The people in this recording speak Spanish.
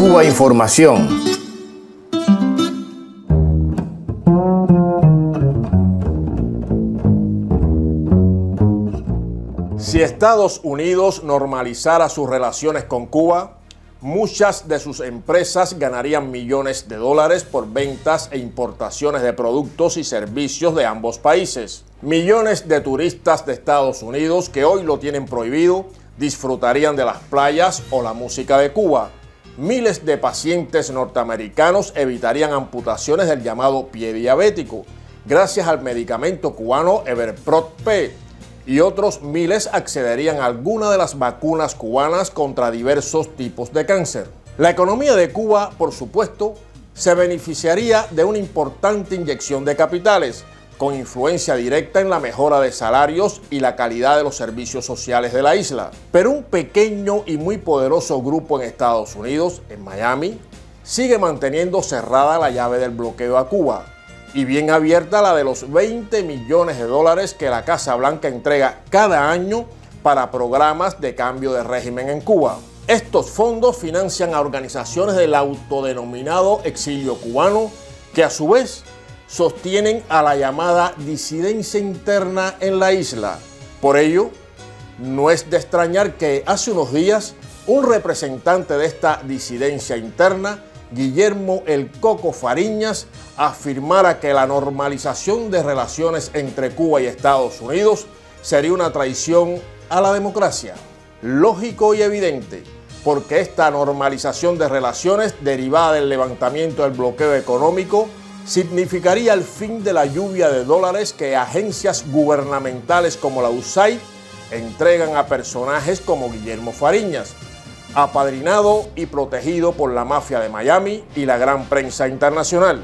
Cuba Información. Si Estados Unidos normalizara sus relaciones con Cuba, muchas de sus empresas ganarían millones de dólares por ventas e importaciones de productos y servicios de ambos países. Millones de turistas de Estados Unidos que hoy lo tienen prohibido disfrutarían de las playas o la música de Cuba. Miles de pacientes norteamericanos evitarían amputaciones del llamado pie diabético gracias al medicamento cubano Everprot P y otros miles accederían a alguna de las vacunas cubanas contra diversos tipos de cáncer. La economía de Cuba, por supuesto, se beneficiaría de una importante inyección de capitales, con influencia directa en la mejora de salarios y la calidad de los servicios sociales de la isla. Pero un pequeño y muy poderoso grupo en Estados Unidos, en Miami, sigue manteniendo cerrada la llave del bloqueo a Cuba y bien abierta la de los 20 millones de dólares que la Casa Blanca entrega cada año para programas de cambio de régimen en Cuba. Estos fondos financian a organizaciones del autodenominado exilio cubano que a su vez sostienen a la llamada disidencia interna en la isla. Por ello, no es de extrañar que hace unos días un representante de esta disidencia interna, Guillermo El Coco Fariñas, afirmara que la normalización de relaciones entre Cuba y Estados Unidos sería una traición a la democracia. Lógico y evidente, porque esta normalización de relaciones derivada del levantamiento del bloqueo económico significaría el fin de la lluvia de dólares que agencias gubernamentales como la USAID entregan a personajes como Guillermo Fariñas, apadrinado y protegido por la mafia de Miami y la gran prensa internacional.